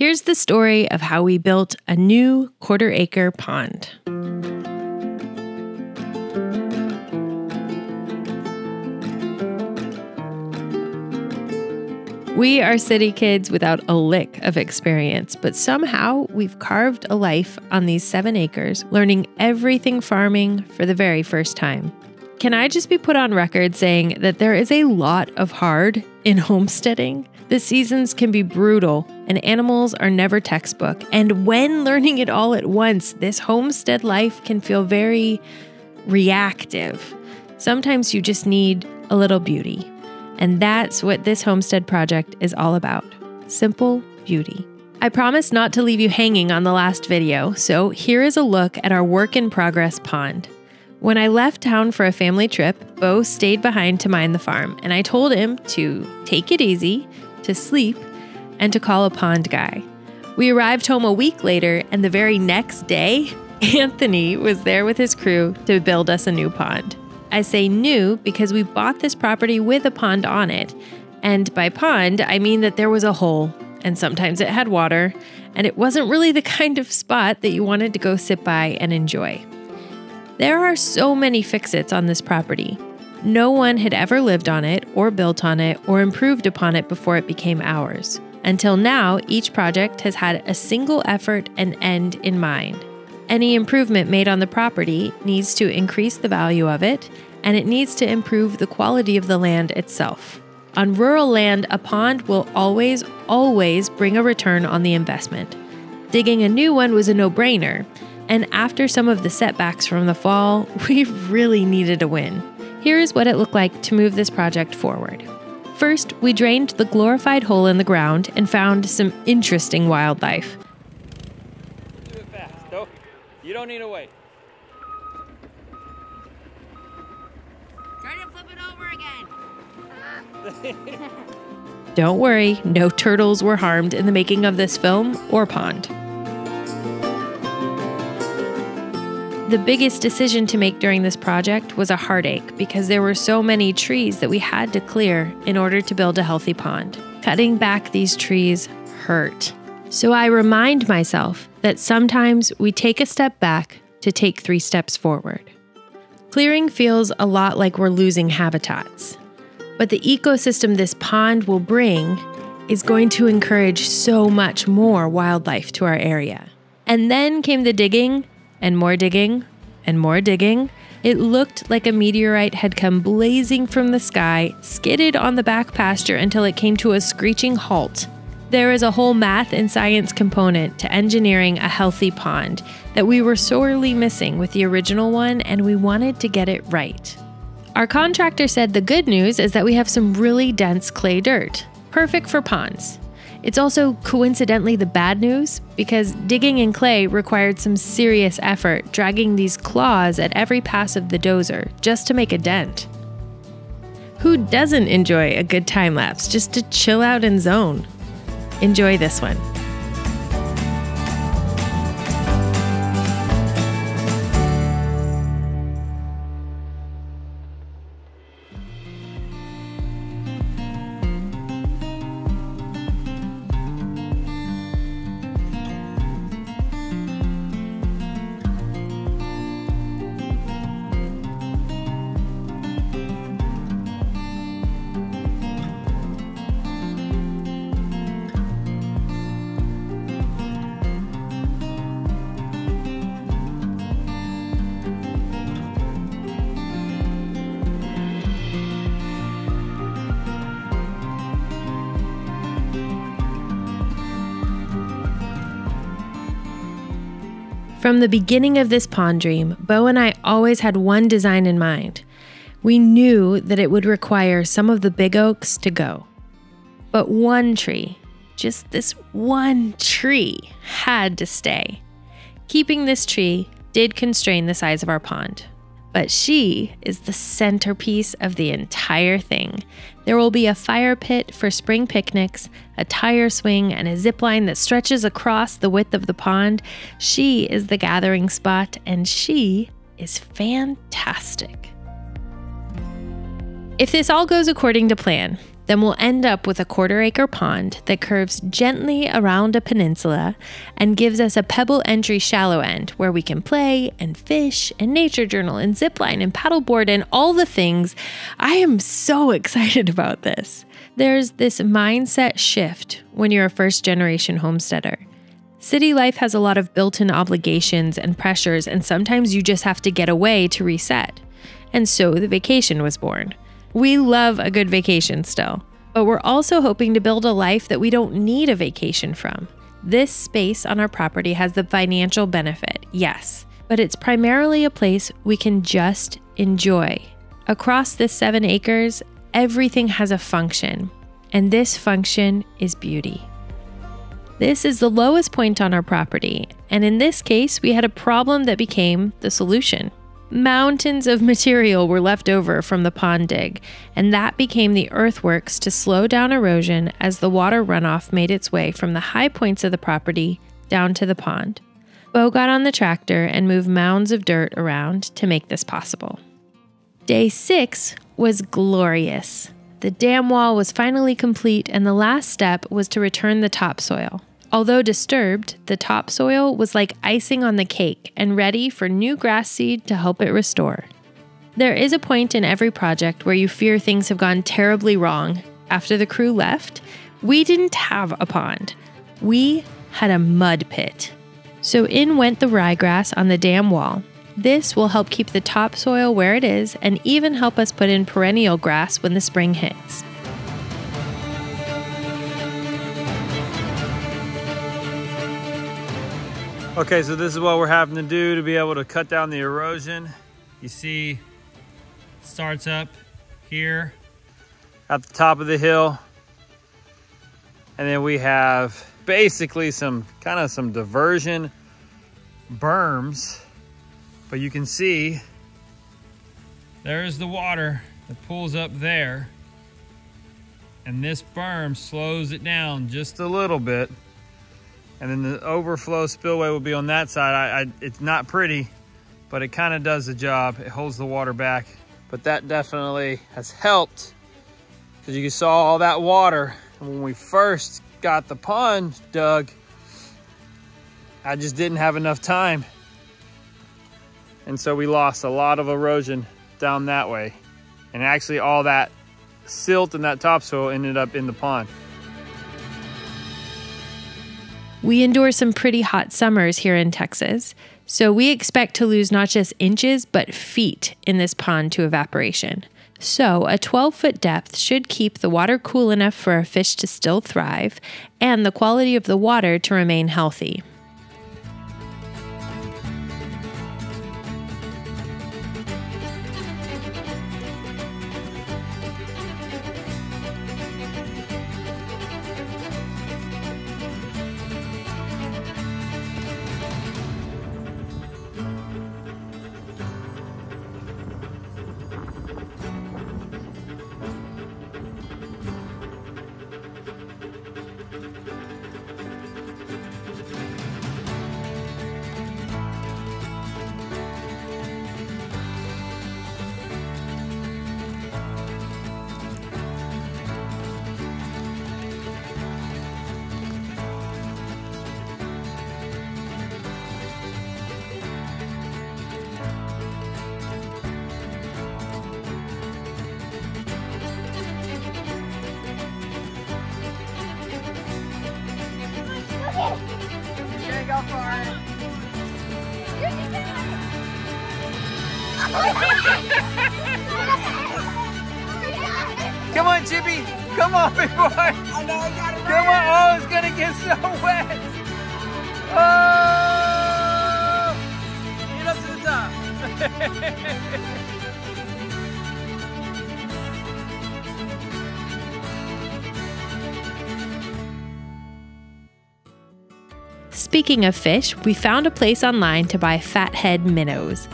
Here's the story of how we built a new quarter acre pond. We are city kids without a lick of experience, but somehow we've carved a life on these seven acres, learning everything farming for the very first time. Can I just be put on record saying that there is a lot of hard in homesteading? The seasons can be brutal, and animals are never textbook. And when learning it all at once, this homestead life can feel very reactive. Sometimes you just need a little beauty. And that's what this homestead project is all about simple beauty. I promised not to leave you hanging on the last video, so here is a look at our work in progress pond. When I left town for a family trip, Bo stayed behind to mind the farm, and I told him to take it easy, to sleep, and to call a pond guy. We arrived home a week later, and the very next day, Anthony was there with his crew to build us a new pond. I say new because we bought this property with a pond on it. And by pond, I mean that there was a hole, and sometimes it had water, and it wasn't really the kind of spot that you wanted to go sit by and enjoy. There are so many fix-its on this property. No one had ever lived on it, or built on it, or improved upon it before it became ours. Until now, each project has had a single effort and end in mind. Any improvement made on the property needs to increase the value of it, and it needs to improve the quality of the land itself. On rural land, a pond will always, always bring a return on the investment. Digging a new one was a no brainer, and after some of the setbacks from the fall, we really needed a win. Here is what it looked like to move this project forward. First, we drained the glorified hole in the ground and found some interesting wildlife. You don't need to wait. Try to flip it over again. Don't worry, no turtles were harmed in the making of this film or pond. The biggest decision to make during this project was a heartache because there were so many trees that we had to clear in order to build a healthy pond. Cutting back these trees hurt. So I remind myself that sometimes we take a step back to take three steps forward. Clearing feels a lot like we're losing habitats, but the ecosystem this pond will bring is going to encourage so much more wildlife to our area. And then came the digging, and more digging, and more digging. It looked like a meteorite had come blazing from the sky, skidded on the back pasture until it came to a screeching halt, there is a whole math and science component to engineering a healthy pond that we were sorely missing with the original one, and we wanted to get it right. Our contractor said the good news is that we have some really dense clay dirt, perfect for ponds. It's also coincidentally the bad news because digging in clay required some serious effort, dragging these claws at every pass of the dozer just to make a dent. Who doesn't enjoy a good time lapse just to chill out and zone? Enjoy this one. From the beginning of this pond dream, Bo and I always had one design in mind. We knew that it would require some of the big oaks to go. But one tree, just this one tree, had to stay. Keeping this tree did constrain the size of our pond. But she is the centerpiece of the entire thing. There will be a fire pit for spring picnics, a tire swing, and a zip line that stretches across the width of the pond. She is the gathering spot, and she is fantastic. If this all goes according to plan, then we'll end up with a quarter acre pond that curves gently around a peninsula and gives us a pebble entry shallow end where we can play and fish and nature journal and zipline and paddleboard and all the things. I am so excited about this. There's this mindset shift when you're a first generation homesteader. City life has a lot of built in obligations and pressures, and sometimes you just have to get away to reset. And so the vacation was born. We love a good vacation still, but we're also hoping to build a life that we don't need a vacation from. This space on our property has the financial benefit, yes, but it's primarily a place we can just enjoy. Across this seven acres, everything has a function, and this function is beauty. This is the lowest point on our property, and in this case, we had a problem that became the solution. Mountains of material were left over from the pond dig, and that became the earthworks to slow down erosion as the water runoff made its way from the high points of the property down to the pond. Bo got on the tractor and moved mounds of dirt around to make this possible. Day six was glorious. The dam wall was finally complete, and the last step was to return the topsoil. Although disturbed, the topsoil was like icing on the cake and ready for new grass seed to help it restore. There is a point in every project where you fear things have gone terribly wrong. After the crew left, we didn't have a pond. We had a mud pit. So in went the ryegrass on the dam wall. This will help keep the topsoil where it is and even help us put in perennial grass when the spring hits. Okay, so this is what we're having to do to be able to cut down the erosion. You see, starts up here at the top of the hill. And then we have basically some kind of some diversion berms. But you can see there's the water that pulls up there. And this berm slows it down just a little bit and then the overflow spillway will be on that side. I, I it's not pretty, but it kind of does the job. It holds the water back, but that definitely has helped because you saw all that water. And when we first got the pond dug, I just didn't have enough time. And so we lost a lot of erosion down that way. And actually all that silt and that topsoil ended up in the pond. We endure some pretty hot summers here in Texas, so we expect to lose not just inches, but feet in this pond to evaporation. So, a 12 foot depth should keep the water cool enough for a fish to still thrive and the quality of the water to remain healthy. Come on, Chippy. Come on, big boy. I know I got it. Come on. Oh, it's going to get so wet. Oh! Get up to the top. Speaking of fish, we found a place online to buy fathead minnows.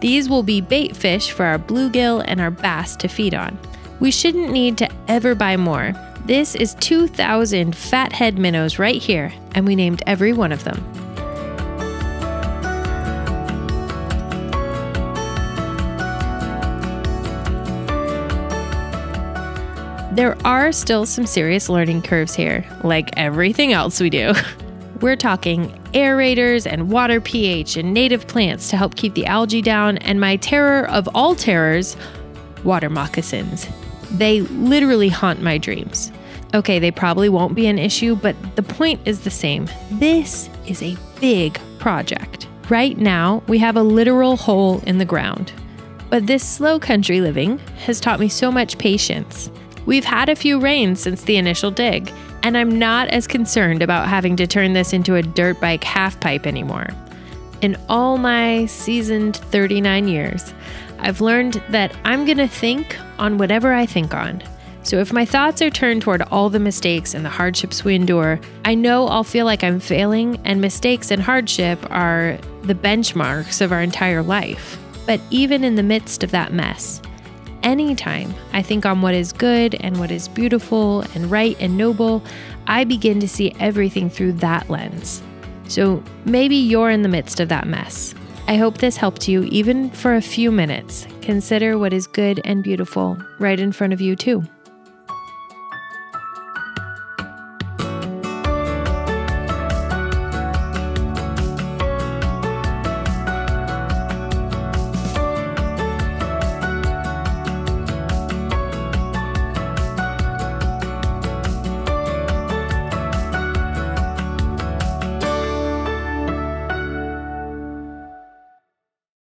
These will be bait fish for our bluegill and our bass to feed on. We shouldn't need to ever buy more. This is 2,000 fathead minnows right here, and we named every one of them. There are still some serious learning curves here, like everything else we do. We're talking aerators and water pH and native plants to help keep the algae down, and my terror of all terrors water moccasins. They literally haunt my dreams. Okay, they probably won't be an issue, but the point is the same. This is a big project. Right now, we have a literal hole in the ground. But this slow country living has taught me so much patience. We've had a few rains since the initial dig, and I'm not as concerned about having to turn this into a dirt bike half pipe anymore. In all my seasoned 39 years, I've learned that I'm gonna think on whatever I think on. So if my thoughts are turned toward all the mistakes and the hardships we endure, I know I'll feel like I'm failing, and mistakes and hardship are the benchmarks of our entire life. But even in the midst of that mess, anytime I think on what is good and what is beautiful and right and noble, I begin to see everything through that lens. So maybe you're in the midst of that mess. I hope this helped you, even for a few minutes. Consider what is good and beautiful right in front of you, too.